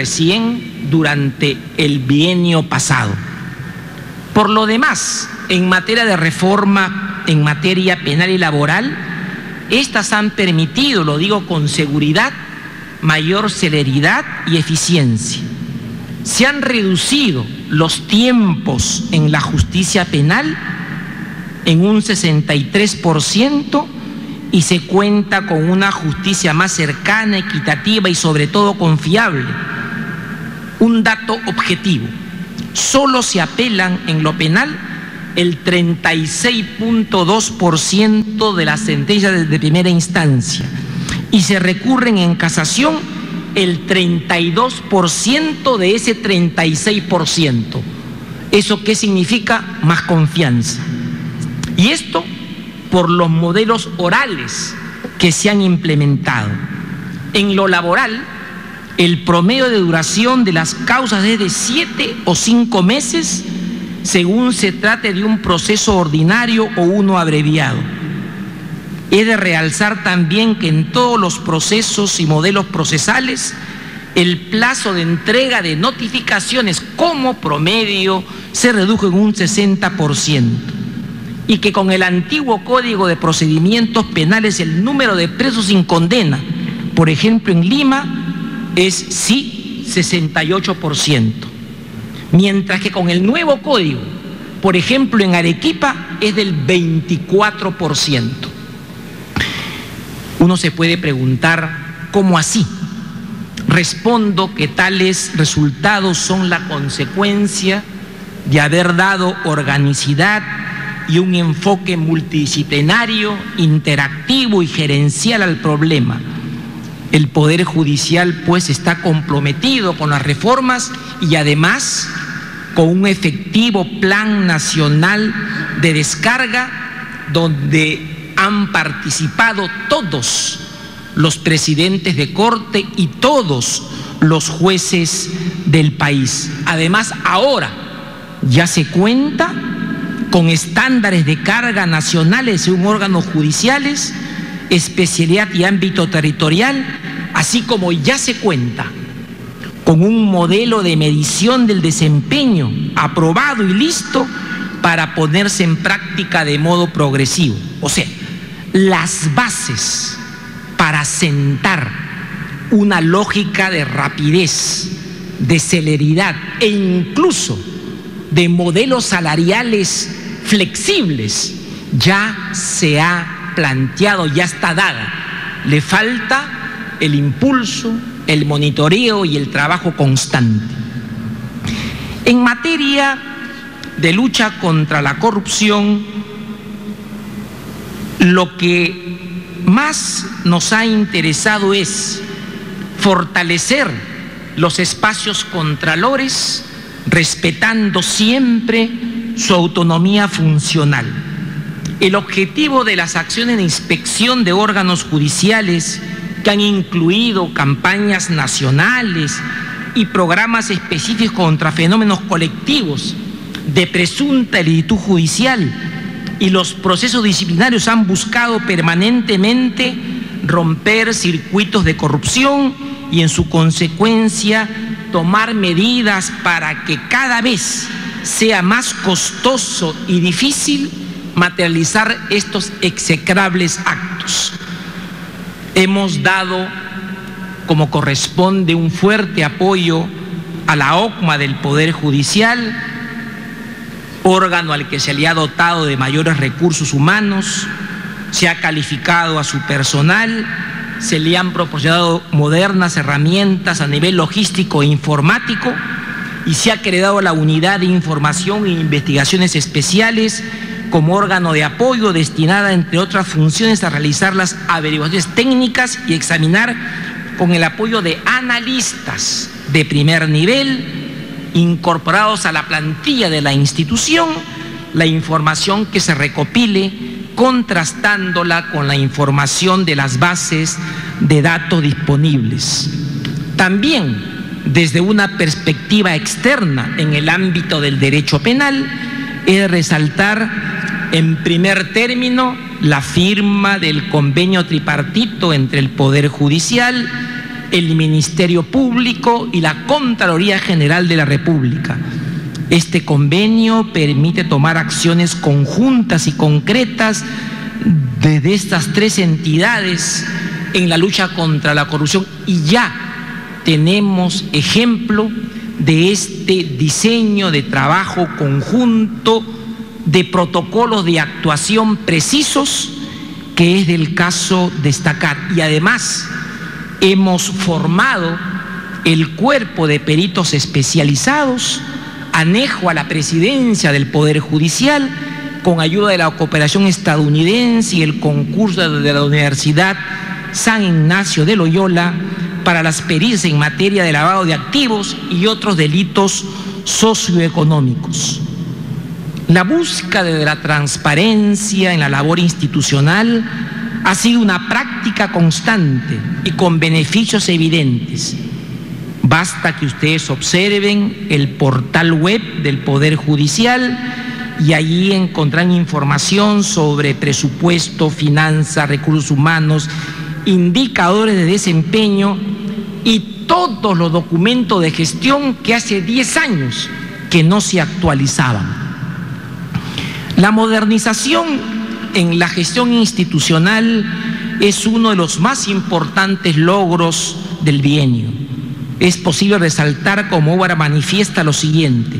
recién durante el bienio pasado. Por lo demás, en materia de reforma en materia penal y laboral, estas han permitido, lo digo con seguridad, mayor celeridad y eficiencia. Se han reducido los tiempos en la justicia penal en un 63% y se cuenta con una justicia más cercana, equitativa y sobre todo confiable. Un dato objetivo, solo se apelan en lo penal el 36.2% de las sentencias de primera instancia y se recurren en casación el 32% de ese 36%. ¿Eso qué significa? Más confianza. Y esto por los modelos orales que se han implementado. En lo laboral, el promedio de duración de las causas es de siete o cinco meses según se trate de un proceso ordinario o uno abreviado. He de realzar también que en todos los procesos y modelos procesales el plazo de entrega de notificaciones como promedio se redujo en un 60% y que con el antiguo Código de Procedimientos Penales el número de presos sin condena, por ejemplo en Lima, es sí 68%, mientras que con el nuevo código, por ejemplo en Arequipa, es del 24%. Uno se puede preguntar, ¿cómo así? Respondo que tales resultados son la consecuencia de haber dado organicidad y un enfoque multidisciplinario, interactivo y gerencial al problema. El Poder Judicial pues está comprometido con las reformas y además con un efectivo plan nacional de descarga donde han participado todos los presidentes de corte y todos los jueces del país. Además, ahora ya se cuenta con estándares de carga nacionales según órganos judiciales, especialidad y ámbito territorial, así como ya se cuenta con un modelo de medición del desempeño aprobado y listo para ponerse en práctica de modo progresivo. O sea, las bases para sentar una lógica de rapidez, de celeridad e incluso de modelos salariales flexibles ya se ha planteado, ya está dada. Le falta el impulso, el monitoreo y el trabajo constante. En materia de lucha contra la corrupción, lo que más nos ha interesado es fortalecer los espacios contralores, respetando siempre su autonomía funcional. El objetivo de las acciones de inspección de órganos judiciales que han incluido campañas nacionales y programas específicos contra fenómenos colectivos de presunta lititud judicial y los procesos disciplinarios han buscado permanentemente romper circuitos de corrupción y en su consecuencia tomar medidas para que cada vez sea más costoso y difícil materializar estos execrables actos. Hemos dado, como corresponde, un fuerte apoyo a la OCMA del Poder Judicial, órgano al que se le ha dotado de mayores recursos humanos, se ha calificado a su personal, se le han proporcionado modernas herramientas a nivel logístico e informático y se ha creado la Unidad de Información e Investigaciones Especiales como órgano de apoyo destinada, entre otras funciones, a realizar las averiguaciones técnicas y examinar con el apoyo de analistas de primer nivel incorporados a la plantilla de la institución la información que se recopile contrastándola con la información de las bases de datos disponibles. También desde una perspectiva externa en el ámbito del derecho penal, es resaltar en primer término la firma del convenio tripartito entre el Poder Judicial, el Ministerio Público y la Contraloría General de la República. Este convenio permite tomar acciones conjuntas y concretas desde estas tres entidades en la lucha contra la corrupción y ya tenemos ejemplo de este diseño de trabajo conjunto de protocolos de actuación precisos que es del caso destacar. Y además hemos formado el cuerpo de peritos especializados, anejo a la presidencia del Poder Judicial, con ayuda de la cooperación estadounidense y el concurso de la Universidad San Ignacio de Loyola para las pericias en materia de lavado de activos y otros delitos socioeconómicos. La búsqueda de la transparencia en la labor institucional ha sido una práctica constante y con beneficios evidentes. Basta que ustedes observen el portal web del Poder Judicial y allí encontrarán información sobre presupuesto, finanzas, recursos humanos, indicadores de desempeño y todos los documentos de gestión que hace 10 años que no se actualizaban. La modernización en la gestión institucional es uno de los más importantes logros del bienio. Es posible resaltar como obra manifiesta lo siguiente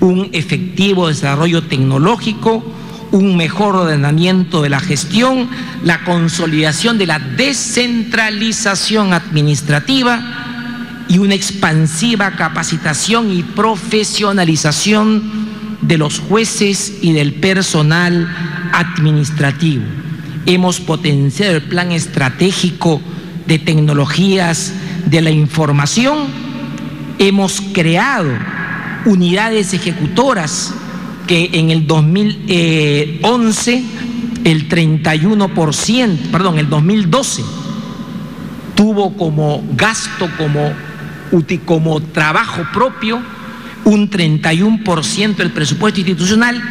un efectivo desarrollo tecnológico, un mejor ordenamiento de la gestión, la consolidación de la descentralización administrativa y una expansiva capacitación y profesionalización de los jueces y del personal administrativo. Hemos potenciado el plan estratégico de tecnologías de la información, hemos creado unidades ejecutoras que en el 2011 el 31%, perdón, el 2012 tuvo como gasto, como, como trabajo propio, un 31% del presupuesto institucional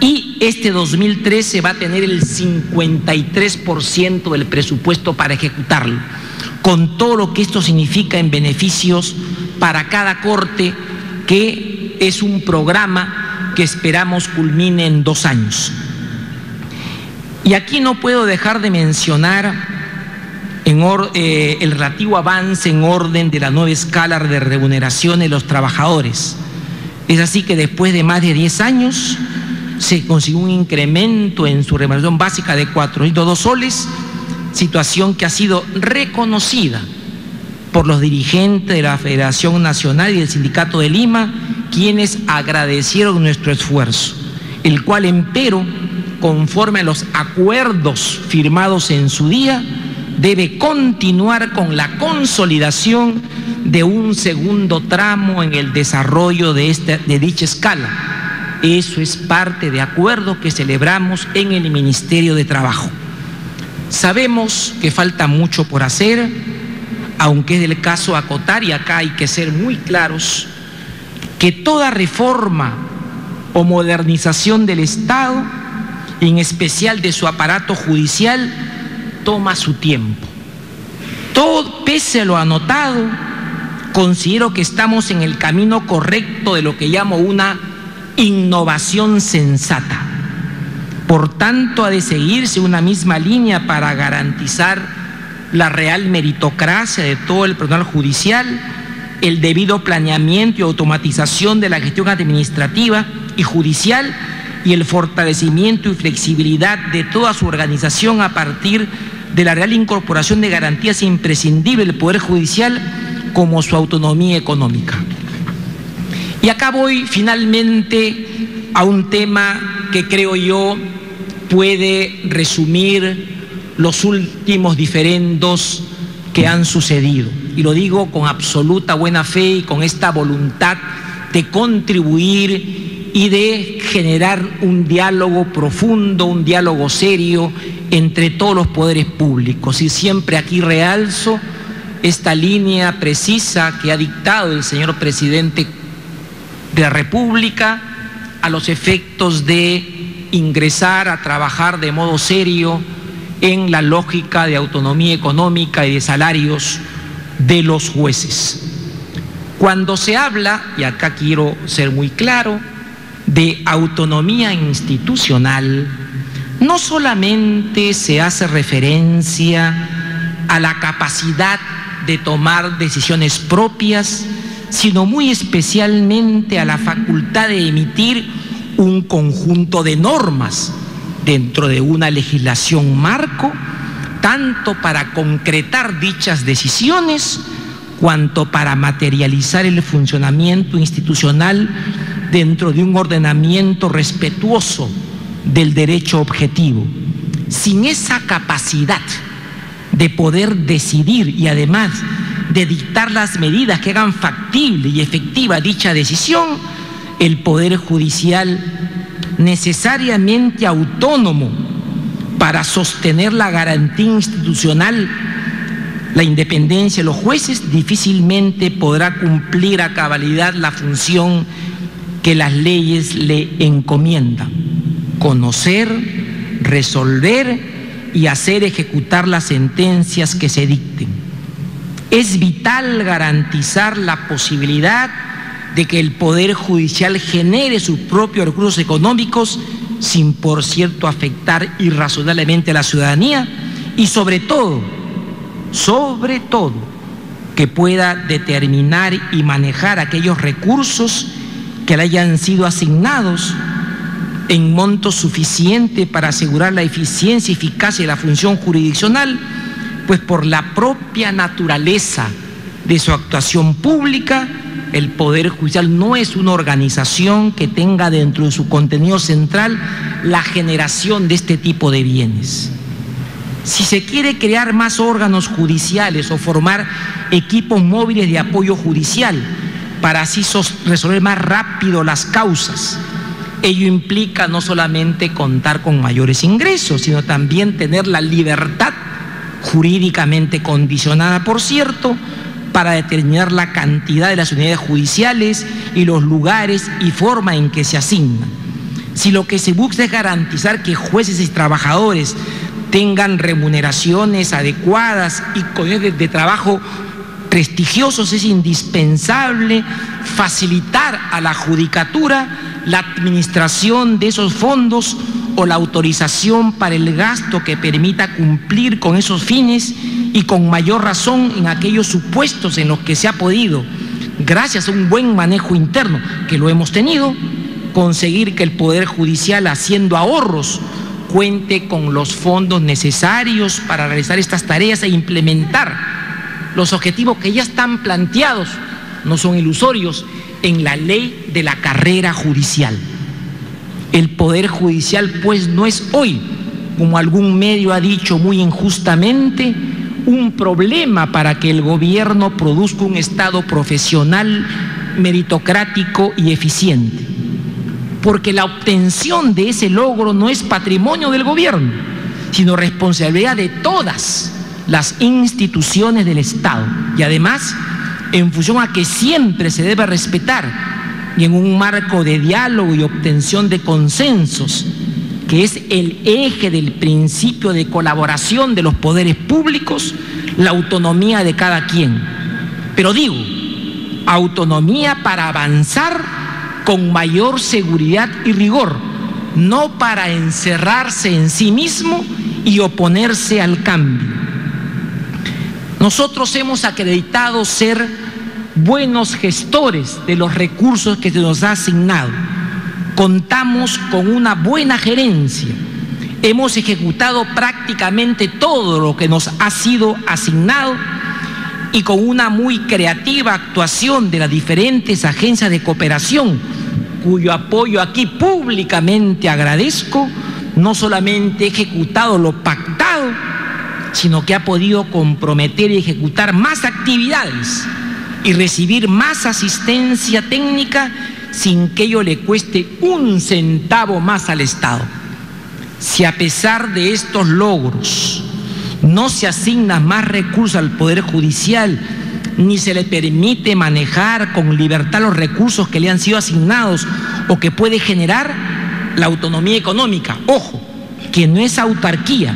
y este 2013 va a tener el 53% del presupuesto para ejecutarlo, con todo lo que esto significa en beneficios para cada corte que es un programa que esperamos culmine en dos años. Y aquí no puedo dejar de mencionar eh, el relativo avance en orden de la nueva escala de remuneración de los trabajadores. Es así que después de más de 10 años se consiguió un incremento en su remuneración básica de 402 soles, situación que ha sido reconocida por los dirigentes de la Federación Nacional y del Sindicato de Lima, quienes agradecieron nuestro esfuerzo, el cual empero, conforme a los acuerdos firmados en su día, debe continuar con la consolidación de un segundo tramo en el desarrollo de, de dicha escala. Eso es parte de acuerdo que celebramos en el Ministerio de Trabajo. Sabemos que falta mucho por hacer, aunque es del caso acotar, y acá hay que ser muy claros, que toda reforma o modernización del Estado, en especial de su aparato judicial, toma su tiempo. Todo, pese a lo anotado, considero que estamos en el camino correcto de lo que llamo una innovación sensata. Por tanto, ha de seguirse una misma línea para garantizar la real meritocracia de todo el personal judicial, el debido planeamiento y automatización de la gestión administrativa y judicial y el fortalecimiento y flexibilidad de toda su organización a partir de la real incorporación de garantías imprescindibles del Poder Judicial como su autonomía económica. Y acá voy finalmente a un tema que creo yo puede resumir los últimos diferendos que han sucedido. Y lo digo con absoluta buena fe y con esta voluntad de contribuir y de generar un diálogo profundo, un diálogo serio entre todos los poderes públicos. Y siempre aquí realzo esta línea precisa que ha dictado el señor presidente de la República a los efectos de ingresar a trabajar de modo serio en la lógica de autonomía económica y de salarios de los jueces. Cuando se habla, y acá quiero ser muy claro, de autonomía institucional, no solamente se hace referencia a la capacidad de tomar decisiones propias, sino muy especialmente a la facultad de emitir un conjunto de normas dentro de una legislación marco, tanto para concretar dichas decisiones, cuanto para materializar el funcionamiento institucional dentro de un ordenamiento respetuoso del derecho objetivo. Sin esa capacidad de poder decidir y además de dictar las medidas que hagan factible y efectiva dicha decisión, el Poder Judicial necesariamente autónomo para sostener la garantía institucional, la independencia de los jueces, difícilmente podrá cumplir a cabalidad la función que las leyes le encomiendan, conocer, resolver y hacer ejecutar las sentencias que se dicten. Es vital garantizar la posibilidad de que el Poder Judicial genere sus propios recursos económicos sin, por cierto, afectar irrazonablemente a la ciudadanía y sobre todo, sobre todo, que pueda determinar y manejar aquellos recursos que le hayan sido asignados en monto suficiente para asegurar la eficiencia y eficacia de la función jurisdiccional, pues por la propia naturaleza de su actuación pública, el Poder Judicial no es una organización que tenga dentro de su contenido central la generación de este tipo de bienes. Si se quiere crear más órganos judiciales o formar equipos móviles de apoyo judicial para así resolver más rápido las causas, ello implica no solamente contar con mayores ingresos, sino también tener la libertad jurídicamente condicionada, por cierto, para determinar la cantidad de las unidades judiciales y los lugares y forma en que se asignan. Si lo que se busca es garantizar que jueces y trabajadores tengan remuneraciones adecuadas y condiciones de trabajo prestigiosos, es indispensable facilitar a la judicatura la administración de esos fondos o la autorización para el gasto que permita cumplir con esos fines y con mayor razón en aquellos supuestos en los que se ha podido, gracias a un buen manejo interno, que lo hemos tenido, conseguir que el Poder Judicial, haciendo ahorros, cuente con los fondos necesarios para realizar estas tareas e implementar los objetivos que ya están planteados, no son ilusorios, en la ley de la carrera judicial. El Poder Judicial, pues, no es hoy, como algún medio ha dicho muy injustamente, un problema para que el gobierno produzca un Estado profesional, meritocrático y eficiente. Porque la obtención de ese logro no es patrimonio del gobierno, sino responsabilidad de todas las instituciones del Estado. Y además, en función a que siempre se debe respetar y en un marco de diálogo y obtención de consensos, que es el eje del principio de colaboración de los poderes públicos, la autonomía de cada quien. Pero digo, autonomía para avanzar con mayor seguridad y rigor, no para encerrarse en sí mismo y oponerse al cambio. Nosotros hemos acreditado ser buenos gestores de los recursos que se nos ha asignado. Contamos con una buena gerencia. Hemos ejecutado prácticamente todo lo que nos ha sido asignado y con una muy creativa actuación de las diferentes agencias de cooperación, cuyo apoyo aquí públicamente agradezco, no solamente he ejecutado lo pactado, sino que ha podido comprometer y ejecutar más actividades y recibir más asistencia técnica sin que ello le cueste un centavo más al Estado. Si a pesar de estos logros no se asignan más recursos al Poder Judicial, ni se le permite manejar con libertad los recursos que le han sido asignados o que puede generar la autonomía económica. Ojo, que no es autarquía,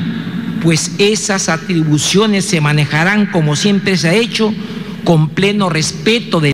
pues esas atribuciones se manejarán como siempre se ha hecho, con pleno respeto de